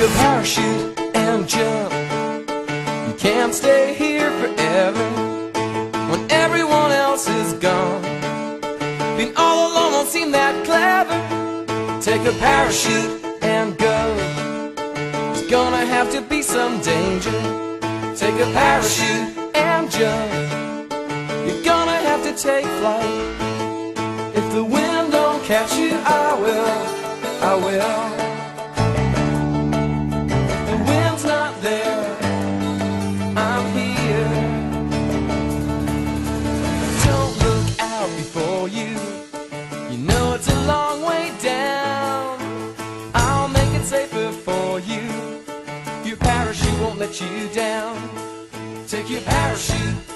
a parachute and jump. You can't stay here forever when everyone else is gone. Being all alone won't seem that clever. Take a parachute and go. There's gonna have to be some danger. Take a parachute and jump. You're gonna have to take flight. If the wind don't catch you, I will, I will. Before you. You know it's a long way down. I'll make it safer for you. Your parachute won't let you down. Take your parachute.